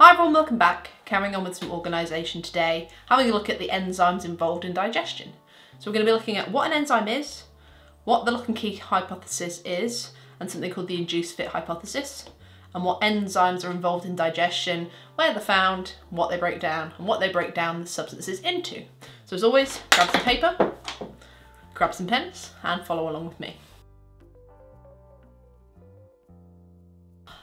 Hi everyone, welcome back. Carrying on with some organisation today, having a look at the enzymes involved in digestion. So we're going to be looking at what an enzyme is, what the lock and key hypothesis is, and something called the induced fit hypothesis, and what enzymes are involved in digestion, where they're found, what they break down, and what they break down the substances into. So as always, grab some paper, grab some pens, and follow along with me.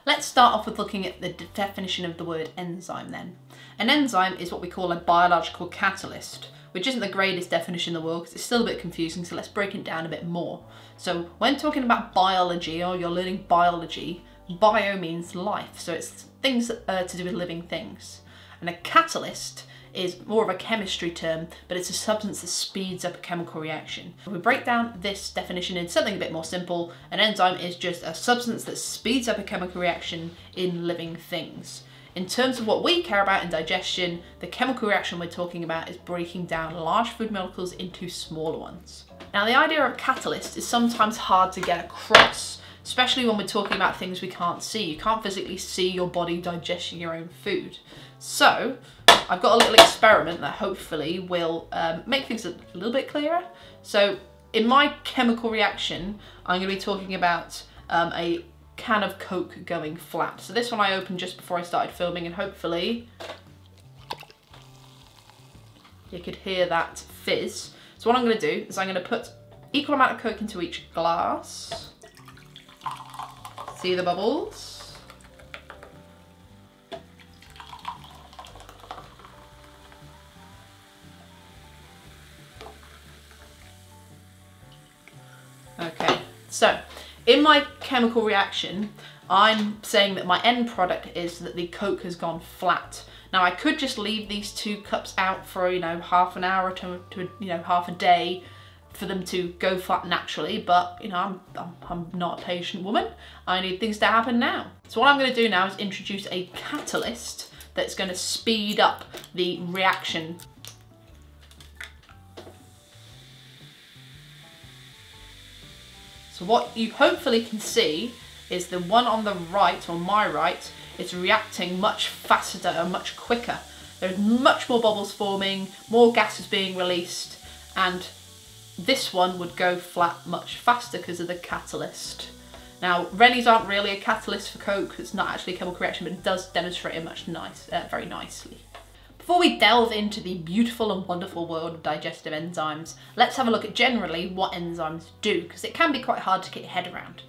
Let's start off with looking at the definition of the word enzyme then. An enzyme is what we call a biological catalyst, which isn't the greatest definition in the world because it's still a bit confusing, so let's break it down a bit more. So when talking about biology or you're learning biology, bio means life, so it's things to do with living things. And a catalyst is more of a chemistry term, but it's a substance that speeds up a chemical reaction. If we break down this definition in something a bit more simple, an enzyme is just a substance that speeds up a chemical reaction in living things. In terms of what we care about in digestion, the chemical reaction we're talking about is breaking down large food molecules into smaller ones. Now the idea of catalyst is sometimes hard to get across, especially when we're talking about things we can't see. You can't physically see your body digesting your own food. So I've got a little experiment that hopefully will um, make things a little bit clearer. So in my chemical reaction, I'm going to be talking about um, a can of Coke going flat. So this one I opened just before I started filming and hopefully you could hear that fizz. So what I'm going to do is I'm going to put equal amount of Coke into each glass. See the bubbles? Okay, so in my chemical reaction, I'm saying that my end product is that the Coke has gone flat. Now I could just leave these two cups out for, you know, half an hour to, to you know, half a day for them to go flat naturally, but you know, I'm, I'm, I'm not a patient woman. I need things to happen now. So what I'm gonna do now is introduce a catalyst that's gonna speed up the reaction So what you hopefully can see is the one on the right, on my right, is reacting much faster and much quicker. There's much more bubbles forming, more gas is being released, and this one would go flat much faster because of the catalyst. Now, Rennies aren't really a catalyst for Coke, it's not actually a chemical reaction, but it does demonstrate it much nice, uh, very nicely. Before we delve into the beautiful and wonderful world of digestive enzymes, let's have a look at generally what enzymes do, because it can be quite hard to get your head around.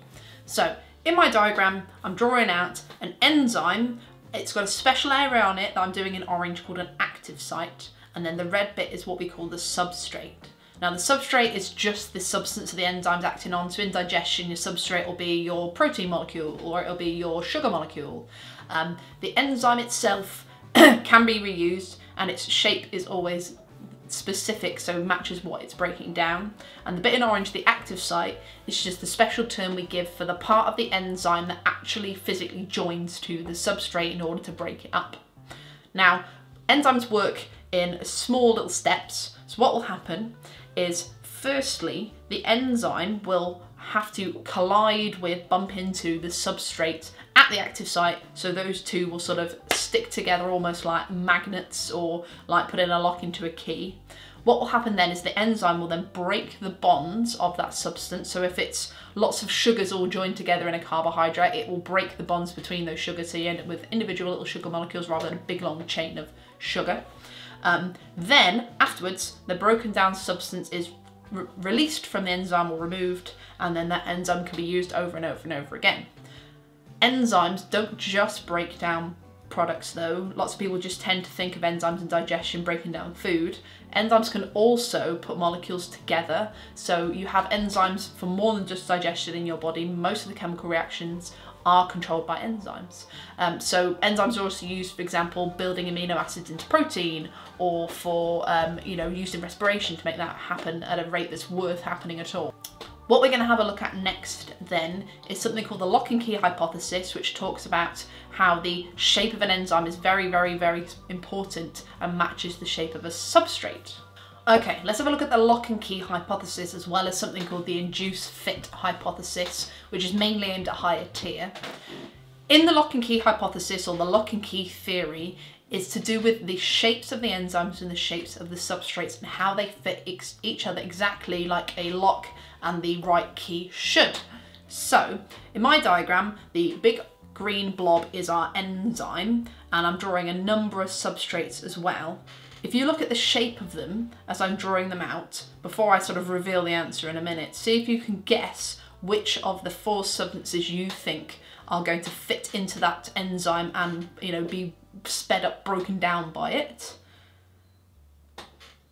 So, in my diagram, I'm drawing out an enzyme. It's got a special area on it that I'm doing in orange called an active site, and then the red bit is what we call the substrate. Now the substrate is just the substance of the enzymes acting on, so in digestion your substrate will be your protein molecule or it'll be your sugar molecule. Um, the enzyme itself can be reused and its shape is always specific so matches what it's breaking down. And the bit in orange the active site is just the special term we give for the part of the enzyme that actually physically joins to the substrate in order to break it up. Now enzymes work in small little steps. So what will happen is firstly the enzyme will have to collide with bump into the substrate at the active site so those two will sort of stick together almost like magnets or like putting a lock into a key. What will happen then is the enzyme will then break the bonds of that substance. So if it's lots of sugars all joined together in a carbohydrate, it will break the bonds between those sugars. So you end up with individual little sugar molecules rather than a big long chain of sugar. Um, then afterwards, the broken down substance is re released from the enzyme or removed, and then that enzyme can be used over and over and over again. Enzymes don't just break down products though. Lots of people just tend to think of enzymes and digestion breaking down food. Enzymes can also put molecules together. So you have enzymes for more than just digestion in your body. Most of the chemical reactions are controlled by enzymes. Um, so enzymes are also used, for example, building amino acids into protein or for, um, you know, used in respiration to make that happen at a rate that's worth happening at all. What we're going to have a look at next then is something called the lock and key hypothesis, which talks about how the shape of an enzyme is very, very, very important and matches the shape of a substrate. Okay, let's have a look at the lock and key hypothesis as well as something called the induced fit hypothesis, which is mainly aimed at higher tier. In the lock and key hypothesis or the lock and key theory is to do with the shapes of the enzymes and the shapes of the substrates and how they fit each other exactly like a lock and the right key should. So in my diagram, the big green blob is our enzyme and I'm drawing a number of substrates as well. If you look at the shape of them as I'm drawing them out, before I sort of reveal the answer in a minute, see if you can guess which of the four substances you think are going to fit into that enzyme and, you know, be sped up, broken down by it.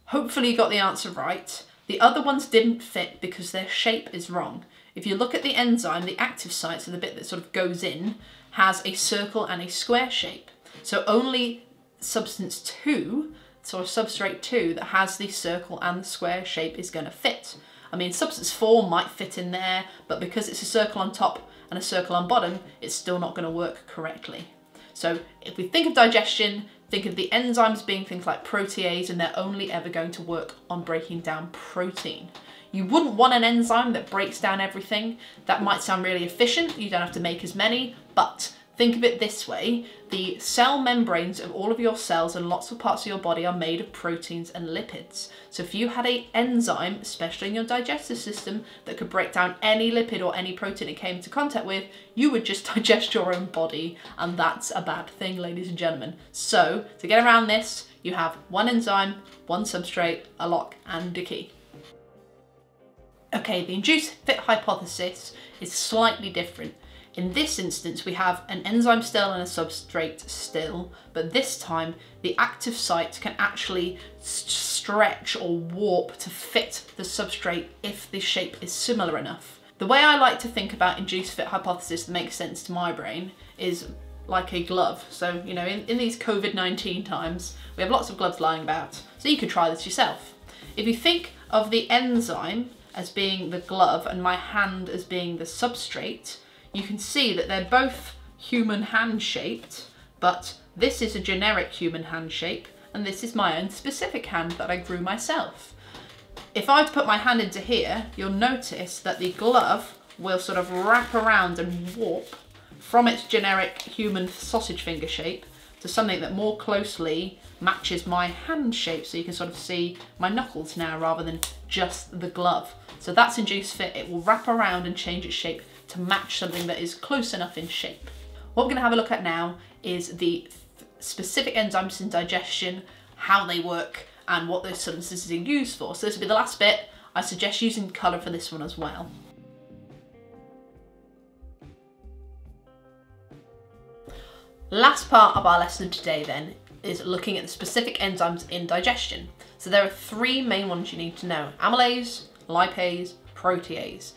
Hopefully you got the answer right. The other ones didn't fit because their shape is wrong. If you look at the enzyme, the active site, so the bit that sort of goes in, has a circle and a square shape. So only substance 2, so a substrate 2, that has the circle and the square shape is going to fit. I mean, substance 4 might fit in there, but because it's a circle on top and a circle on bottom, it's still not going to work correctly. So if we think of digestion, think of the enzymes being things like protease and they're only ever going to work on breaking down protein. You wouldn't want an enzyme that breaks down everything. That might sound really efficient, you don't have to make as many, but think of it this way. The cell membranes of all of your cells and lots of parts of your body are made of proteins and lipids. So if you had an enzyme, especially in your digestive system, that could break down any lipid or any protein it came into contact with, you would just digest your own body, and that's a bad thing, ladies and gentlemen. So to get around this, you have one enzyme, one substrate, a lock, and a key. Okay, the induced fit hypothesis is slightly different. In this instance, we have an enzyme still and a substrate still, but this time the active site can actually stretch or warp to fit the substrate if the shape is similar enough. The way I like to think about induced fit hypothesis that makes sense to my brain is like a glove. So, you know, in, in these COVID-19 times, we have lots of gloves lying about. So you could try this yourself. If you think of the enzyme as being the glove and my hand as being the substrate, you can see that they're both human hand shaped, but this is a generic human hand shape and this is my own specific hand that I grew myself. If I put my hand into here, you'll notice that the glove will sort of wrap around and warp from its generic human sausage finger shape to something that more closely matches my hand shape so you can sort of see my knuckles now rather than just the glove. So that's induced fit. It will wrap around and change its shape to match something that is close enough in shape. What we're going to have a look at now is the specific enzymes in digestion, how they work, and what those substances are used for. So this will be the last bit. I suggest using colour for this one as well. Last part of our lesson today then is looking at the specific enzymes in digestion. So there are three main ones you need to know. Amylase, lipase, protease.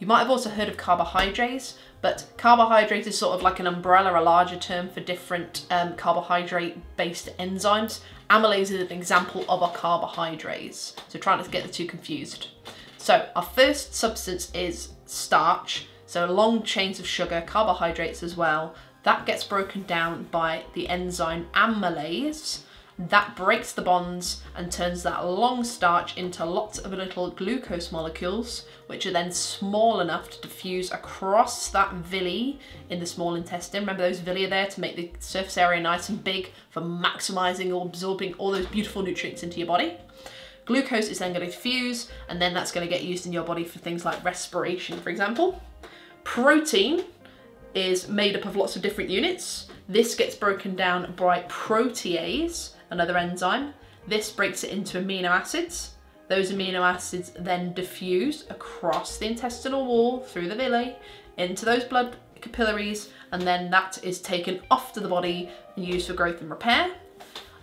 You might have also heard of carbohydrases, but carbohydrase is sort of like an umbrella, a larger term for different um, carbohydrate-based enzymes. Amylase is an example of a carbohydrase, so try not to get the two confused. So our first substance is starch, so long chains of sugar, carbohydrates as well. That gets broken down by the enzyme amylase, that breaks the bonds and turns that long starch into lots of little glucose molecules, which are then small enough to diffuse across that villi in the small intestine. Remember those villi are there to make the surface area nice and big for maximizing or absorbing all those beautiful nutrients into your body. Glucose is then going to diffuse and then that's going to get used in your body for things like respiration, for example. Protein is made up of lots of different units. This gets broken down by protease, another enzyme. This breaks it into amino acids. Those amino acids then diffuse across the intestinal wall through the villi into those blood capillaries and then that is taken off to the body and used for growth and repair.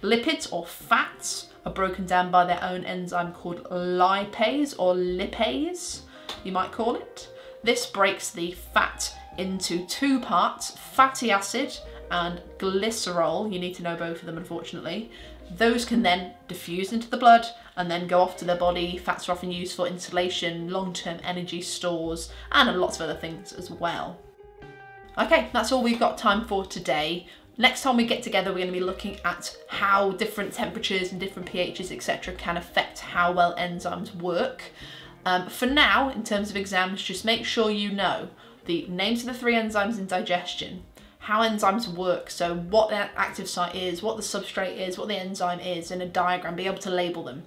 Lipids or fats are broken down by their own enzyme called lipase or lipase, you might call it. This breaks the fat into two parts, fatty acid and glycerol. You need to know both of them, unfortunately. Those can then diffuse into the blood and then go off to their body. Fats are often used for insulation, long-term energy stores, and lots of other things as well. Okay, that's all we've got time for today. Next time we get together, we're going to be looking at how different temperatures and different pHs, etc., can affect how well enzymes work. Um, for now, in terms of exams, just make sure you know the names of the three enzymes in digestion, how enzymes work. So what the active site is, what the substrate is, what the enzyme is in a diagram, be able to label them.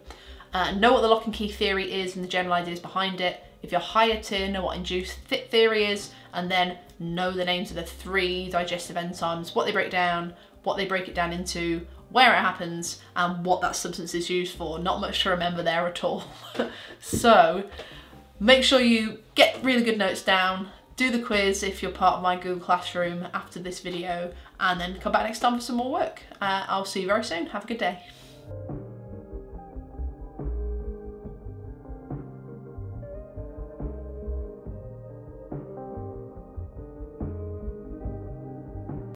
Uh, know what the lock and key theory is and the general ideas behind it. If you're higher tier, know what induced fit theory is, and then know the names of the three digestive enzymes, what they break down, what they break it down into, where it happens, and what that substance is used for. Not much to remember there at all. so make sure you get really good notes down, do the quiz if you're part of my Google Classroom after this video, and then come back next time for some more work. Uh, I'll see you very soon. Have a good day.